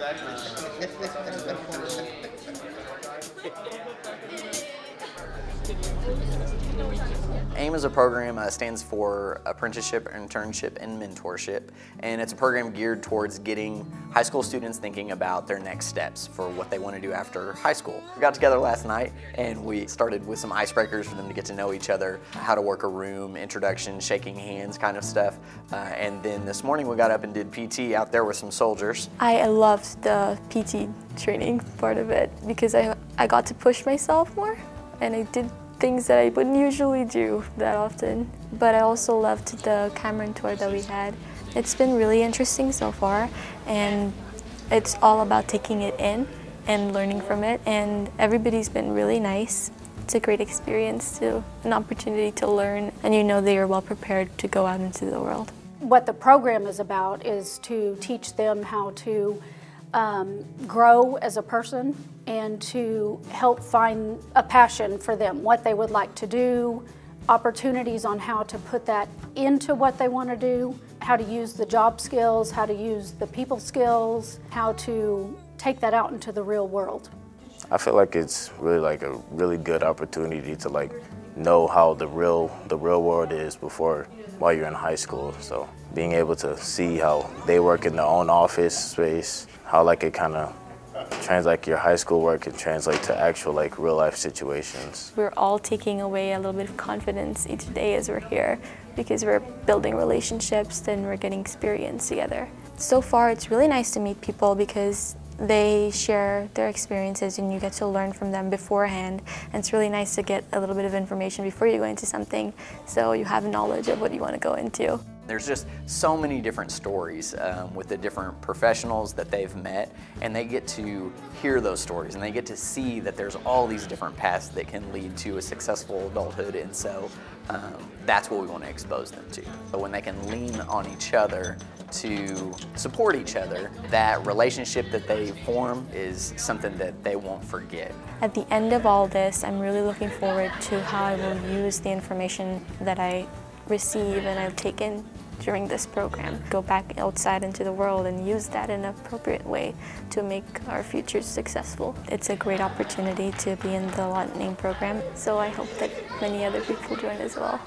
exactly. AIM is a program uh, stands for Apprenticeship, Internship, and Mentorship, and it's a program geared towards getting high school students thinking about their next steps for what they want to do after high school. We got together last night and we started with some icebreakers for them to get to know each other, how to work a room, introduction, shaking hands kind of stuff, uh, and then this morning we got up and did PT out there with some soldiers. I loved the PT training part of it because I, I got to push myself more and I did things that I wouldn't usually do that often. But I also loved the Cameron tour that we had. It's been really interesting so far and it's all about taking it in and learning from it and everybody's been really nice. It's a great experience to an opportunity to learn and you know that you're well prepared to go out into the world. What the program is about is to teach them how to um, grow as a person and to help find a passion for them, what they would like to do, opportunities on how to put that into what they want to do, how to use the job skills, how to use the people skills, how to take that out into the real world. I feel like it's really like a really good opportunity to like know how the real the real world is before while you're in high school. So being able to see how they work in their own office space, how like it kind of translate like your high school work and translate to actual like real life situations. We're all taking away a little bit of confidence each day as we're here because we're building relationships and we're getting experience together. So far it's really nice to meet people because they share their experiences and you get to learn from them beforehand. And it's really nice to get a little bit of information before you go into something so you have knowledge of what you want to go into. There's just so many different stories um, with the different professionals that they've met and they get to hear those stories and they get to see that there's all these different paths that can lead to a successful adulthood and so um, that's what we want to expose them to. But when they can lean on each other to support each other, that relationship that they form is something that they won't forget. At the end of all this, I'm really looking forward to how I will use the information that I receive and I've taken during this program. Go back outside into the world and use that in an appropriate way to make our futures successful. It's a great opportunity to be in the Lightning program, so I hope that many other people join as well.